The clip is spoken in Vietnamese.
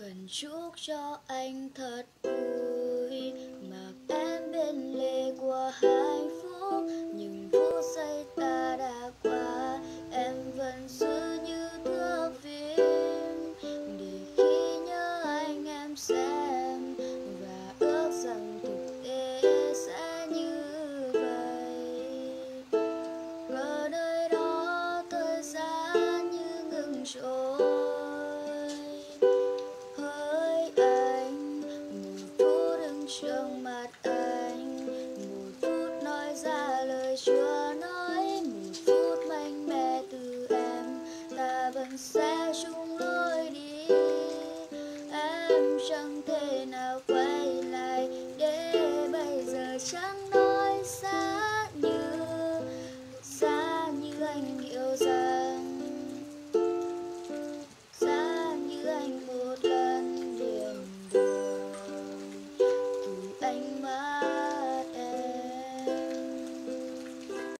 phần chúc cho anh thật vui mặc em bên lề qua hai trước mặt anh một phút nói ra lời chưa nói, một phút mạnh mẽ từ em. Ta vẫn sẽ chung lối đi. Em chẳng thể nào quay lại để bây giờ chẳng nói sao.